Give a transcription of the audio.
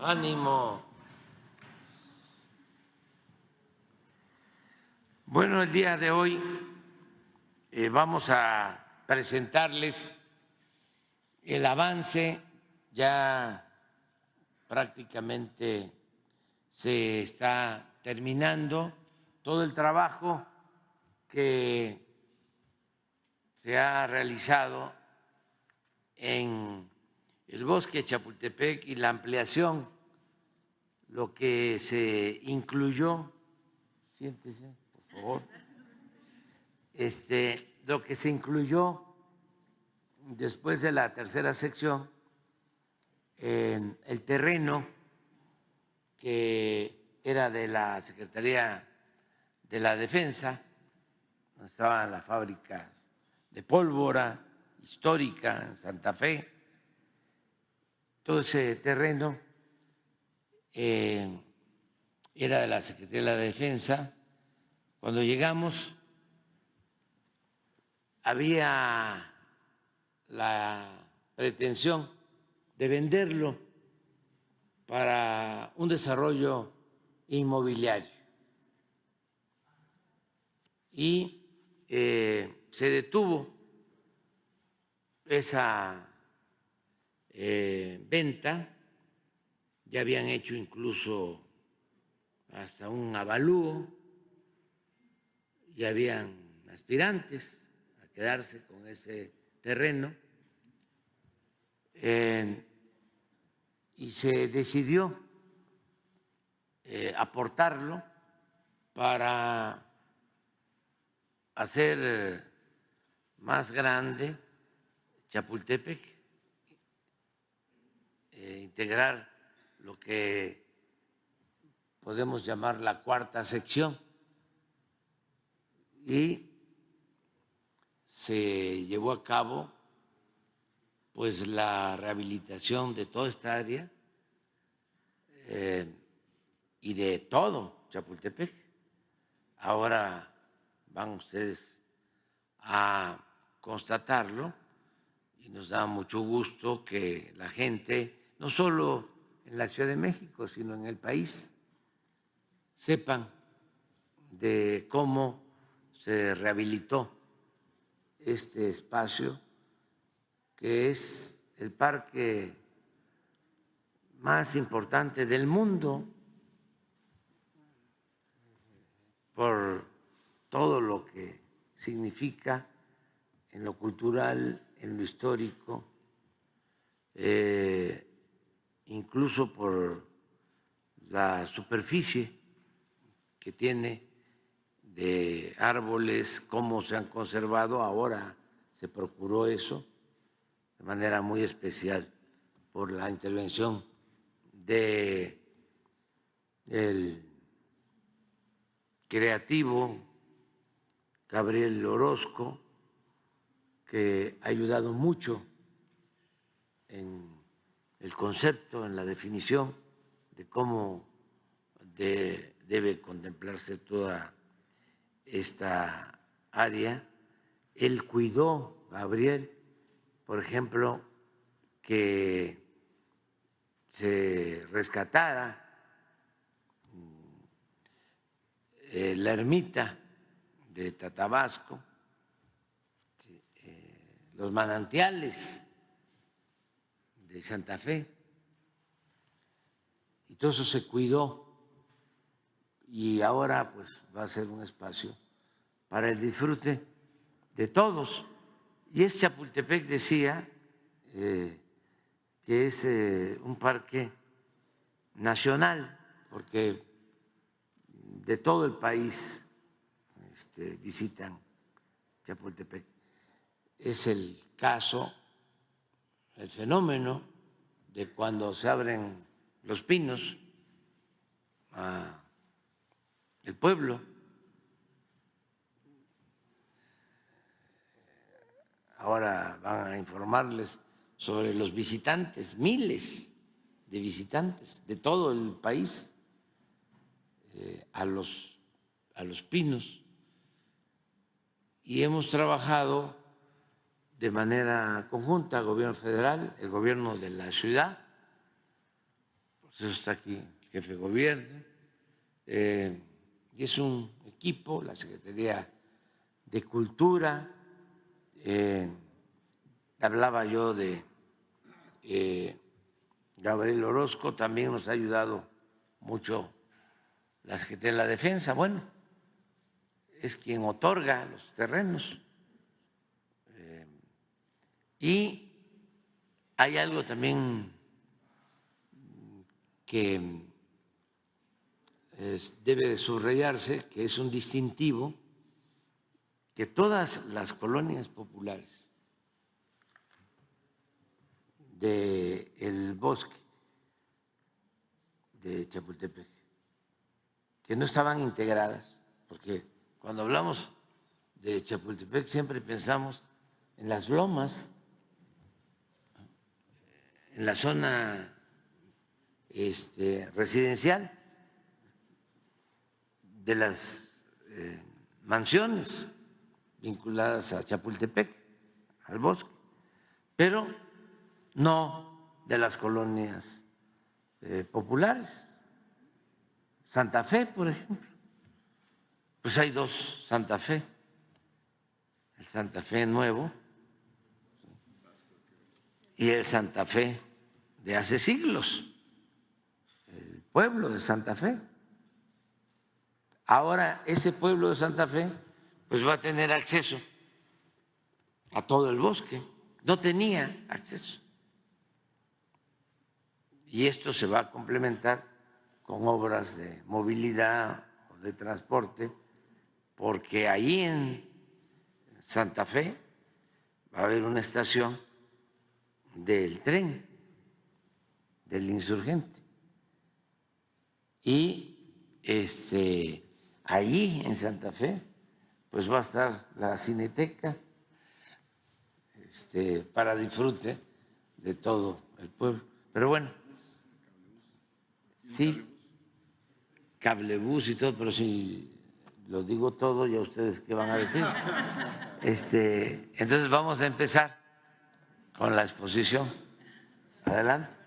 Ánimo. Bueno, el día de hoy eh, vamos a presentarles el avance, ya prácticamente se está terminando todo el trabajo que se ha realizado en el bosque de Chapultepec y la ampliación, lo que se incluyó, siéntese, por favor, este, lo que se incluyó después de la tercera sección, en el terreno que era de la Secretaría de la Defensa, donde estaba la fábrica de pólvora histórica en Santa Fe, todo ese terreno eh, era de la Secretaría de Defensa. Cuando llegamos había la pretensión de venderlo para un desarrollo inmobiliario. Y eh, se detuvo esa eh, venta, ya habían hecho incluso hasta un avalúo, ya habían aspirantes a quedarse con ese terreno eh, y se decidió eh, aportarlo para hacer más grande Chapultepec, eh, integrar lo que podemos llamar la cuarta sección y se llevó a cabo pues la rehabilitación de toda esta área eh, y de todo Chapultepec. Ahora van ustedes a constatarlo y nos da mucho gusto que la gente, no solo en la Ciudad de México, sino en el país, sepan de cómo se rehabilitó este espacio que es el parque más importante del mundo por todo lo que significa en lo cultural, en lo histórico, eh, incluso por la superficie que tiene de árboles, cómo se han conservado, ahora se procuró eso de manera muy especial por la intervención de el creativo Gabriel Orozco, que ha ayudado mucho en el concepto, en la definición de cómo debe contemplarse toda esta área. Él cuidó, Gabriel, por ejemplo, que se rescatara eh, la ermita de Tatabasco, eh, los manantiales de Santa Fe, y todo eso se cuidó y ahora pues va a ser un espacio para el disfrute de todos. Y es Chapultepec, decía, eh, que es eh, un parque nacional, porque de todo el país este, visitan Chapultepec. Es el caso, el fenómeno de cuando se abren los pinos a el pueblo ahora van a informarles sobre los visitantes, miles de visitantes de todo el país eh, a, los, a los pinos. Y hemos trabajado de manera conjunta, gobierno federal, el gobierno de la ciudad, pues está aquí el jefe de gobierno, eh, y es un equipo, la Secretaría de Cultura, eh, hablaba yo de eh, Gabriel Orozco, también nos ha ayudado mucho la Secretaría de la Defensa, bueno, es quien otorga los terrenos. Y hay algo también que debe de subrayarse, que es un distintivo, que todas las colonias populares del bosque de Chapultepec, que no estaban integradas, porque cuando hablamos de Chapultepec siempre pensamos en las lomas, en la zona este, residencial, de las eh, mansiones vinculadas a Chapultepec, al bosque, pero no de las colonias eh, populares. Santa Fe, por ejemplo. Pues hay dos Santa Fe. El Santa Fe nuevo y el Santa Fe de hace siglos, el pueblo de Santa Fe. Ahora ese pueblo de Santa Fe pues va a tener acceso a todo el bosque. No tenía acceso. Y esto se va a complementar con obras de movilidad o de transporte, porque ahí en Santa Fe va a haber una estación del tren, del insurgente. Y este Ahí en Santa Fe, pues va a estar la cineteca este, para disfrute de todo el pueblo. Pero bueno, sí, cablebús y todo, pero si lo digo todo, ya ustedes qué van a decir. Este, entonces vamos a empezar con la exposición. Adelante.